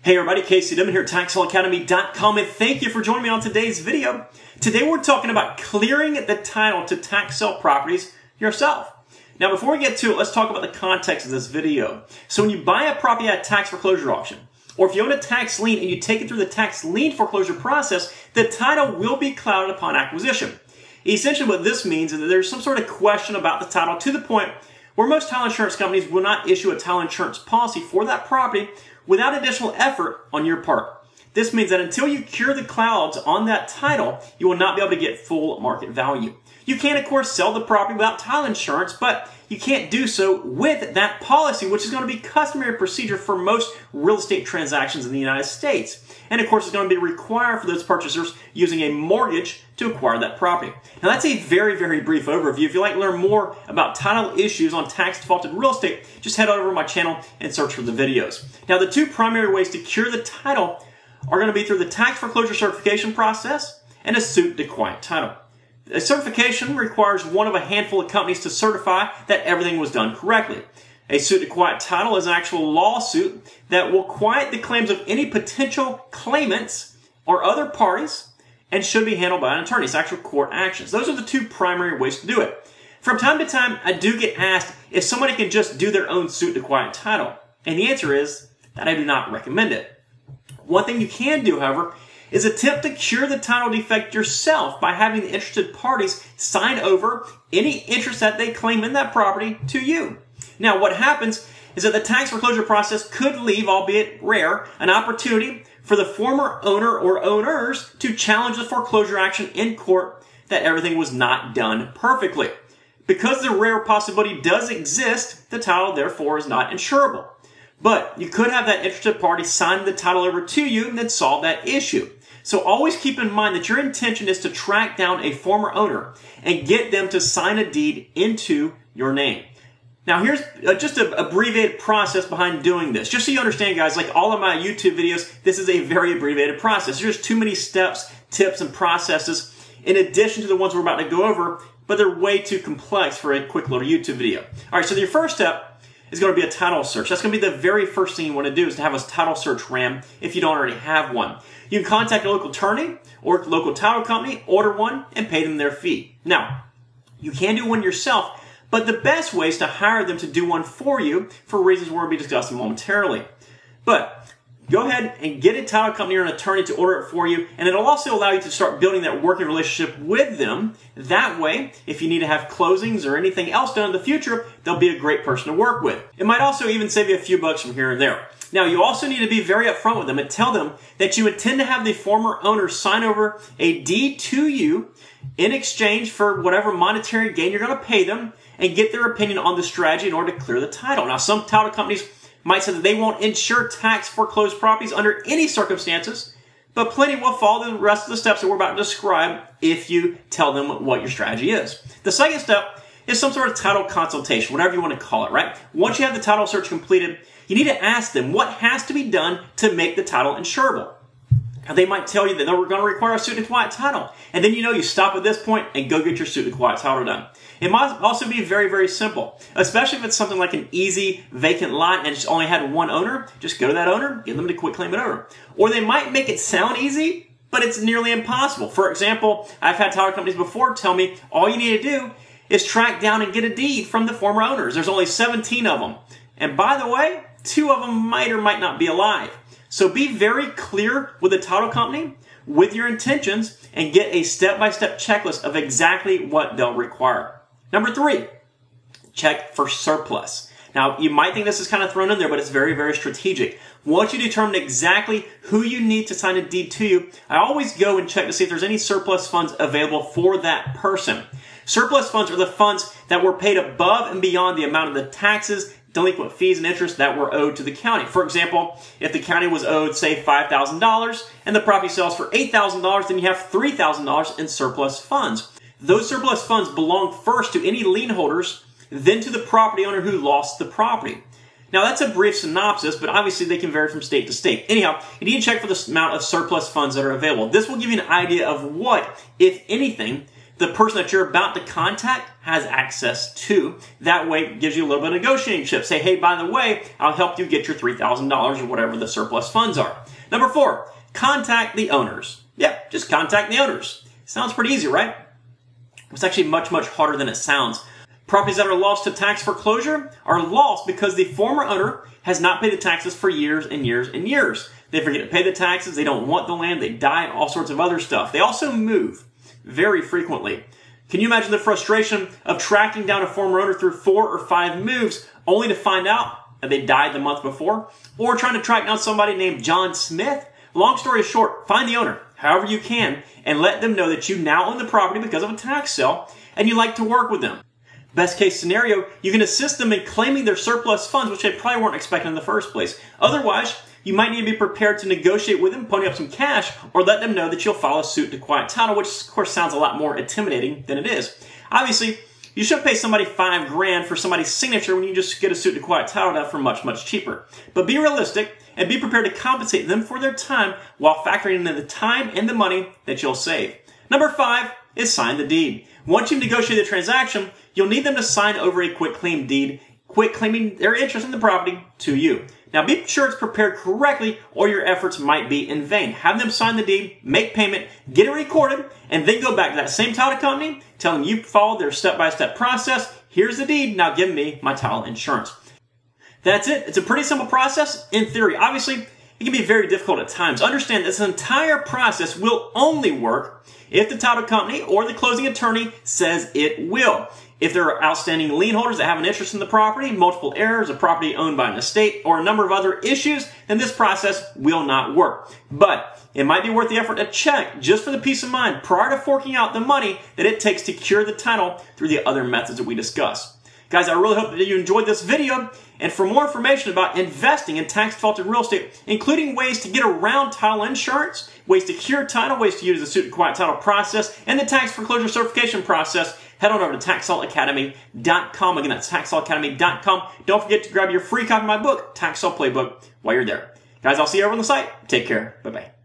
Hey everybody, Casey Denman here at TaxSaleAcademy.com and thank you for joining me on today's video. Today we're talking about clearing the title to tax sale properties yourself. Now before we get to it, let's talk about the context of this video. So when you buy a property at a tax foreclosure auction, or if you own a tax lien and you take it through the tax lien foreclosure process, the title will be clouded upon acquisition. Essentially what this means is that there's some sort of question about the title to the point where most title insurance companies will not issue a title insurance policy for that property without additional effort on your part. This means that until you cure the clouds on that title, you will not be able to get full market value. You can, of course, sell the property without title insurance, but you can't do so with that policy, which is going to be customary procedure for most real estate transactions in the United States. And of course, it's going to be required for those purchasers using a mortgage to acquire that property. Now, that's a very, very brief overview. If you'd like to learn more about title issues on tax defaulted real estate, just head over to my channel and search for the videos. Now, the two primary ways to cure the title are going to be through the tax foreclosure certification process and a suit to quiet title. A certification requires one of a handful of companies to certify that everything was done correctly. A suit to quiet title is an actual lawsuit that will quiet the claims of any potential claimants or other parties and should be handled by an attorney. It's actual court actions. Those are the two primary ways to do it. From time to time, I do get asked if somebody can just do their own suit to quiet title. And the answer is that I do not recommend it. One thing you can do, however, is attempt to cure the title defect yourself by having the interested parties sign over any interest that they claim in that property to you. Now, what happens is that the tax foreclosure process could leave, albeit rare, an opportunity for the former owner or owners to challenge the foreclosure action in court that everything was not done perfectly. Because the rare possibility does exist, the title therefore is not insurable. But you could have that interested party sign the title over to you and then solve that issue. So always keep in mind that your intention is to track down a former owner and get them to sign a deed into your name. Now here's uh, just an abbreviated process behind doing this. Just so you understand guys, like all of my YouTube videos, this is a very abbreviated process. There's too many steps, tips, and processes in addition to the ones we're about to go over, but they're way too complex for a quick little YouTube video. All right, so your first step is going to be a title search. That's going to be the very first thing you want to do is to have a title search RAM if you don't already have one. You can contact a local attorney or local title company, order one, and pay them their fee. Now, you can do one yourself, but the best way is to hire them to do one for you for reasons we're going to be discussing momentarily. But go ahead and get a title company or an attorney to order it for you, and it'll also allow you to start building that working relationship with them. That way, if you need to have closings or anything else done in the future, they'll be a great person to work with. It might also even save you a few bucks from here and there. Now, you also need to be very upfront with them and tell them that you intend to have the former owner sign over a deed to you in exchange for whatever monetary gain you're going to pay them and get their opinion on the strategy in order to clear the title. Now, some title companies might say that they won't insure tax foreclosed properties under any circumstances, but plenty will follow the rest of the steps that we're about to describe if you tell them what your strategy is. The second step is some sort of title consultation, whatever you want to call it, right? Once you have the title search completed, you need to ask them what has to be done to make the title insurable. They might tell you that they're going to require a suit and quiet title. And then you know you stop at this point and go get your suit and quiet title done. It might also be very, very simple, especially if it's something like an easy vacant lot and it's only had one owner. Just go to that owner, get them to quit claim it over. Or they might make it sound easy, but it's nearly impossible. For example, I've had title companies before tell me all you need to do is track down and get a deed from the former owners. There's only 17 of them. And by the way, two of them might or might not be alive. So be very clear with the title company with your intentions and get a step-by-step checklist of exactly what they'll require. Number three, check for surplus. Now, you might think this is kind of thrown in there, but it's very, very strategic. Once you determine exactly who you need to sign a deed to you, I always go and check to see if there's any surplus funds available for that person. Surplus funds are the funds that were paid above and beyond the amount of the taxes, delinquent fees, and interest that were owed to the county. For example, if the county was owed, say, $5,000 and the property sells for $8,000, then you have $3,000 in surplus funds. Those surplus funds belong first to any lien holders, then to the property owner who lost the property. Now that's a brief synopsis, but obviously they can vary from state to state. Anyhow, you need to check for the amount of surplus funds that are available. This will give you an idea of what, if anything, the person that you're about to contact has access to. That way, gives you a little bit of negotiating chip. Say, hey, by the way, I'll help you get your $3,000 or whatever the surplus funds are. Number four, contact the owners. Yeah, just contact the owners. Sounds pretty easy, right? It's actually much, much harder than it sounds. Properties that are lost to tax foreclosure are lost because the former owner has not paid the taxes for years and years and years. They forget to pay the taxes, they don't want the land, they die, all sorts of other stuff. They also move very frequently. Can you imagine the frustration of tracking down a former owner through four or five moves only to find out that they died the month before? Or trying to track down somebody named John Smith? Long story short, find the owner, however you can, and let them know that you now own the property because of a tax sale and you like to work with them. Best case scenario, you can assist them in claiming their surplus funds, which they probably weren't expecting in the first place. Otherwise, you might need to be prepared to negotiate with them, pony up some cash, or let them know that you'll a suit to quiet title, which of course sounds a lot more intimidating than it is. Obviously, you shouldn't pay somebody five grand for somebody's signature when you just get a suit to quiet title done for much, much cheaper. But be realistic and be prepared to compensate them for their time while factoring in the time and the money that you'll save. Number five is sign the deed. Once you've negotiated the transaction, you'll need them to sign over a quit claim deed, quit claiming their interest in the property to you. Now be sure it's prepared correctly or your efforts might be in vain. Have them sign the deed, make payment, get it recorded, and then go back to that same title company, tell them you followed their step-by-step process. Here's the deed, now give me my title insurance. That's it. It's a pretty simple process in theory. Obviously, it can be very difficult at times. Understand this entire process will only work if the title company or the closing attorney says it will. If there are outstanding lien holders that have an interest in the property, multiple errors, a property owned by an estate, or a number of other issues, then this process will not work. But it might be worth the effort to check just for the peace of mind prior to forking out the money that it takes to cure the title through the other methods that we discuss. Guys, I really hope that you enjoyed this video. And for more information about investing in tax defaulted real estate, including ways to get around title insurance, ways to cure title, ways to use the suit and quiet title process, and the tax foreclosure certification process, head on over to TaxSaleAcademy.com. Again, that's TaxSaleAcademy.com. Don't forget to grab your free copy of my book, Tax Sale Playbook, while you're there. Guys, I'll see you over on the site. Take care. Bye-bye.